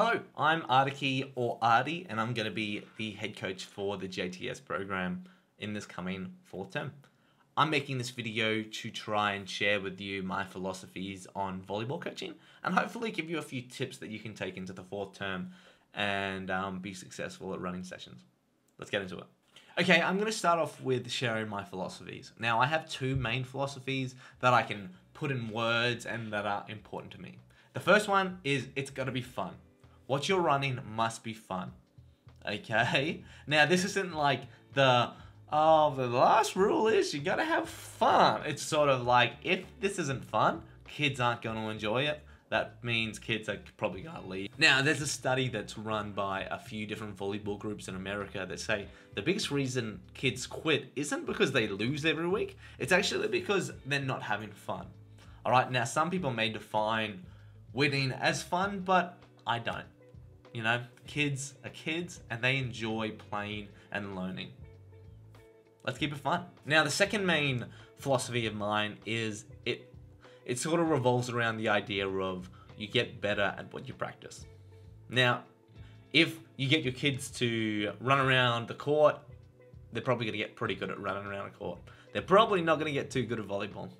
Hello, I'm Ardiki or Ardi, and I'm going to be the head coach for the JTS program in this coming fourth term. I'm making this video to try and share with you my philosophies on volleyball coaching and hopefully give you a few tips that you can take into the fourth term and um, be successful at running sessions. Let's get into it. Okay, I'm going to start off with sharing my philosophies. Now, I have two main philosophies that I can put in words and that are important to me. The first one is it's got to be fun. What you're running must be fun. Okay? Now, this isn't like the oh, the last rule is you gotta have fun. It's sort of like if this isn't fun, kids aren't gonna enjoy it. That means kids are probably gonna leave. Now, there's a study that's run by a few different volleyball groups in America that say the biggest reason kids quit isn't because they lose every week, it's actually because they're not having fun. All right, now some people may define winning as fun, but I don't. You know, kids are kids and they enjoy playing and learning. Let's keep it fun. Now, the second main philosophy of mine is it it sort of revolves around the idea of you get better at what you practice. Now, if you get your kids to run around the court, they're probably going to get pretty good at running around a court. They're probably not going to get too good at volleyball. Do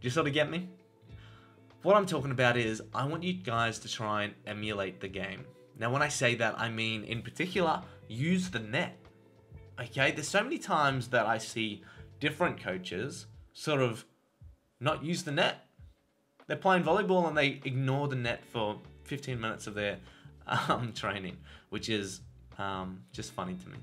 you sort of get me? What I'm talking about is I want you guys to try and emulate the game. Now, when I say that, I mean in particular, use the net. Okay, there's so many times that I see different coaches sort of not use the net. They're playing volleyball and they ignore the net for 15 minutes of their um, training, which is um, just funny to me.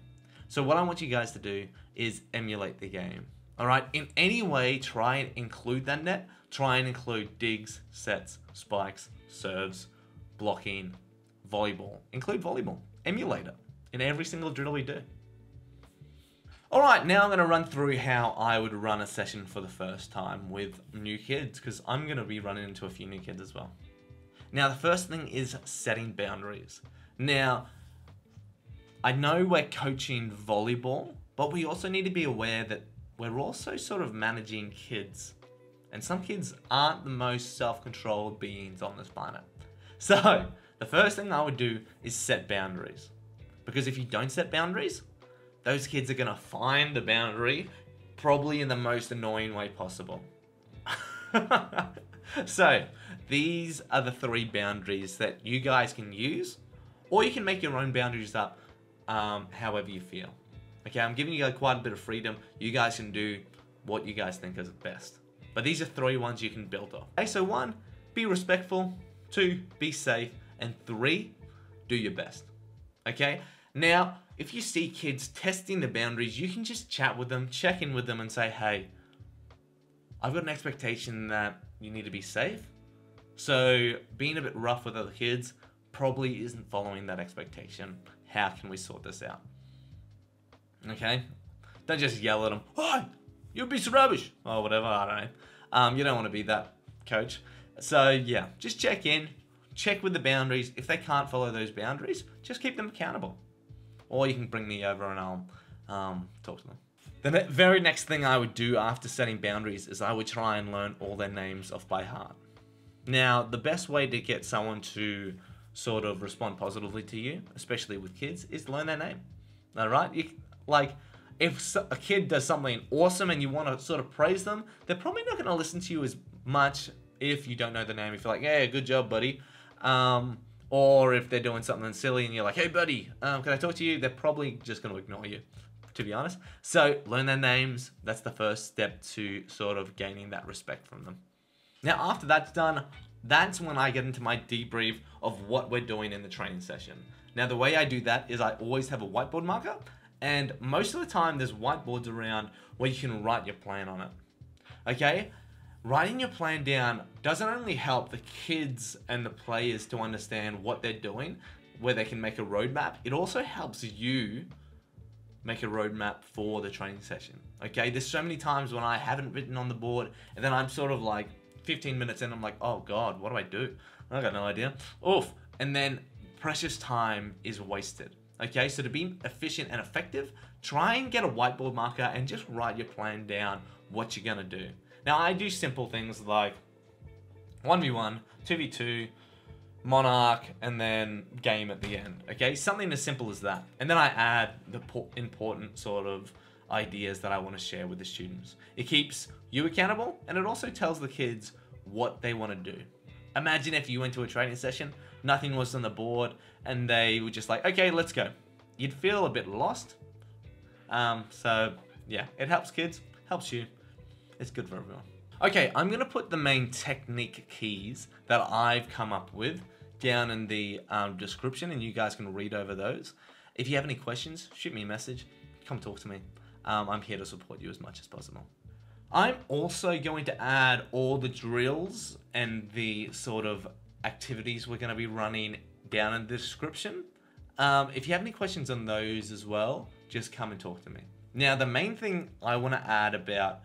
So what I want you guys to do is emulate the game. All right, in any way, try and include that net. Try and include digs, sets, spikes, serves, blocking, volleyball. Include volleyball. Emulator in every single drill we do. All right, now I'm going to run through how I would run a session for the first time with new kids because I'm going to be running into a few new kids as well. Now, the first thing is setting boundaries. Now, I know we're coaching volleyball, but we also need to be aware that we're also sort of managing kids. And some kids aren't the most self-controlled beings on this planet. So, the first thing I would do is set boundaries. Because if you don't set boundaries, those kids are to find the boundary probably in the most annoying way possible. so, these are the three boundaries that you guys can use, or you can make your own boundaries up um, however you feel. Okay, I'm giving you guys quite a bit of freedom. You guys can do what you guys think is best. But these are three ones you can build off. Okay, so one, be respectful. Two, be safe. And three, do your best. Okay? Now, if you see kids testing the boundaries, you can just chat with them, check in with them, and say, hey, I've got an expectation that you need to be safe. So, being a bit rough with other kids probably isn't following that expectation. How can we sort this out? Okay? Don't just yell at them, oh, you're a piece of rubbish, or whatever, I don't know. Um, you don't want to be that coach. So, yeah, just check in, check with the boundaries. If they can't follow those boundaries, just keep them accountable or you can bring me over and I'll um, talk to them. The ne very next thing I would do after setting boundaries is I would try and learn all their names off by heart. Now, the best way to get someone to sort of respond positively to you, especially with kids, is learn their name. All right? You, like, if a kid does something awesome and you want to sort of praise them, they're probably not going to listen to you as much if you don't know the name. If you're like, yeah, good job, buddy. Um, or if they're doing something silly and you're like, hey, buddy, um, can I talk to you? They're probably just going to ignore you, to be honest. So learn their names. That's the first step to sort of gaining that respect from them. Now, after that's done, that's when I get into my debrief of what we're doing in the training session. Now, the way I do that is I always have a whiteboard marker, and most of the time there's whiteboards around where you can write your plan on it. Okay? Writing your plan down doesn't only help the kids and the players to understand what they're doing, where they can make a roadmap, it also helps you make a roadmap for the training session. Okay, there's so many times when I haven't written on the board and then I'm sort of like 15 minutes in, I'm like, oh God, what do I do? I got no idea. Oof. And then precious time is wasted. Okay, so to be efficient and effective, try and get a whiteboard marker and just write your plan down, what you're gonna do. Now I do simple things like 1v1, 2v2, monarch, and then game at the end. Okay, something as simple as that. And then I add the important sort of ideas that I want to share with the students. It keeps you accountable and it also tells the kids what they want to do. Imagine if you went to a training session, nothing was on the board, and they were just like, okay, let's go. You'd feel a bit lost. Um, so, yeah, it helps kids, helps you. It's good for everyone. Okay, I'm to put the main technique keys that I've come up with down in the um, description, and you guys can read over those. If you have any questions, shoot me a message. Come talk to me. Um, I'm here to support you as much as possible. I'm also going to add all the drills and the sort of activities we're to be running down in the description. Um, if you have any questions on those as well, just come and talk to me. Now, the main thing I want to add about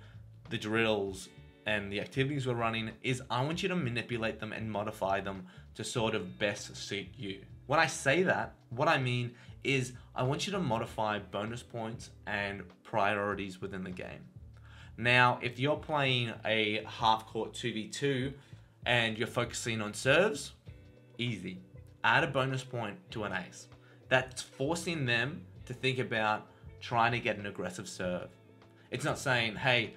the drills and the activities we're running is I want you to manipulate them and modify them to sort of best suit you. When I say that, what I mean is I want you to modify bonus points and priorities within the game. Now, if you're playing a half court 2v2 and you're focusing on serves, easy. Add a bonus point to an ace. That's forcing them to think about trying to get an aggressive serve. It's not saying, hey,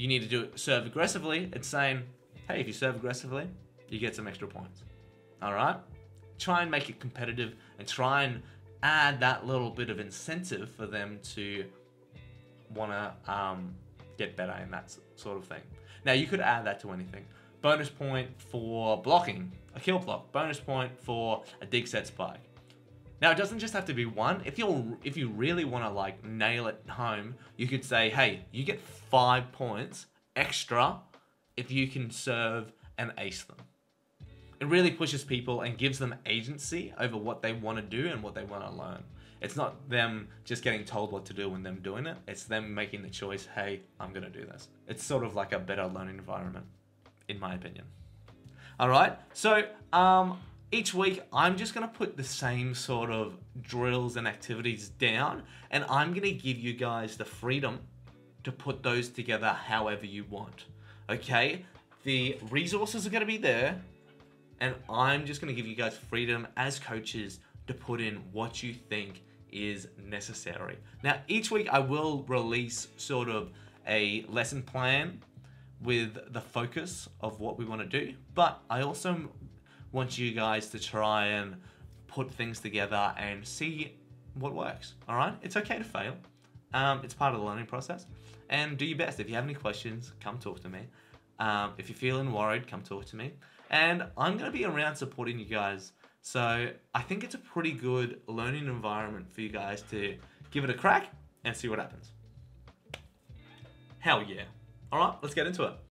you need to do it, serve aggressively. It's saying, hey, if you serve aggressively, you get some extra points. All right? Try and make it competitive and try and add that little bit of incentive for them to want to um, get better in that sort of thing. Now, you could add that to anything. Bonus point for blocking, a kill block. Bonus point for a dig set spike. Now, it doesn't just have to be one. If you if you really want to like nail it home, you could say, hey, you get five points extra if you can serve and ace them. It really pushes people and gives them agency over what they want to do and what they want to learn. It's not them just getting told what to do and them doing it. It's them making the choice, hey, I'm going to do this. It's sort of like a better learning environment, in my opinion. All right. So, um, each week, I'm just going to put the same sort of drills and activities down, and I'm going to give you guys the freedom to put those together however you want. Okay? The resources are going to be there, and I'm just going to give you guys freedom as coaches to put in what you think is necessary. Now, each week I will release sort of a lesson plan with the focus of what we want to do, but I also want you guys to try and put things together and see what works. All right, it's okay to fail. Um, it's part of the learning process, and do your best. If you have any questions, come talk to me. Um, if you're feeling worried, come talk to me. And I'm going to be around supporting you guys so I think it's a pretty good learning environment for you guys to give it a crack and see what happens. Hell yeah. All right, let's get into it.